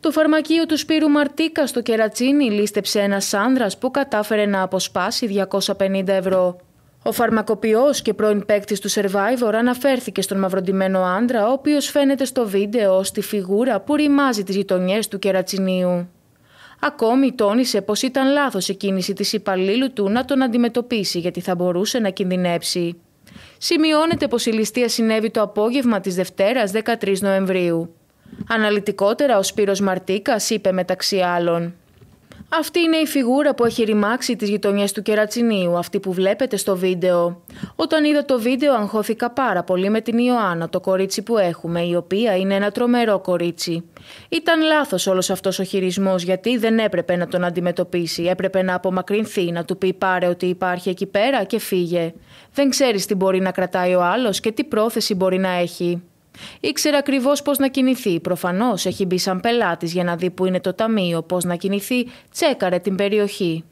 Το φαρμακείο του Σπύρου Μαρτίκα στο Κερατσίνι λίστεψε ένας άνδρας που κατάφερε να αποσπάσει 250 ευρώ. Ο φαρμακοποιός και πρώην παίκτης του Survivor αναφέρθηκε στον μαυροντημένο άντρα, ο οποίος φαίνεται στο βίντεο ως τη φιγούρα που ρημάζει τις γειτονιές του Κερατσινίου. Ακόμη τόνισε πως ήταν λάθος η κίνηση της υπαλλήλου του να τον αντιμετωπίσει γιατί θα μπορούσε να κινδυνέψει. Σημειώνεται πως η ληστεία συνέβη το απόγευμα της Δευτέρας 13 Νοεμβρίου. Αναλυτικότερα ο Σπύρος Μαρτίκας είπε μεταξύ άλλων αυτή είναι η φιγούρα που έχει ρημάξει τις γειτονιές του Κερατσινίου, αυτή που βλέπετε στο βίντεο. Όταν είδα το βίντεο αγχώθηκα πάρα πολύ με την Ιωάννα, το κορίτσι που έχουμε, η οποία είναι ένα τρομερό κορίτσι. Ήταν λάθος όλος αυτός ο χειρισμός γιατί δεν έπρεπε να τον αντιμετωπίσει, έπρεπε να απομακρυνθεί, να του πει πάρε ότι υπάρχει εκεί πέρα και φύγε. Δεν ξέρεις τι μπορεί να κρατάει ο άλλος και τι πρόθεση μπορεί να έχει. Ήξερε ακριβώς πώς να κινηθεί. Προφανώς έχει μπει σαν πελάτης για να δει που είναι το ταμείο, πώς να κινηθεί, τσέκαρε την περιοχή.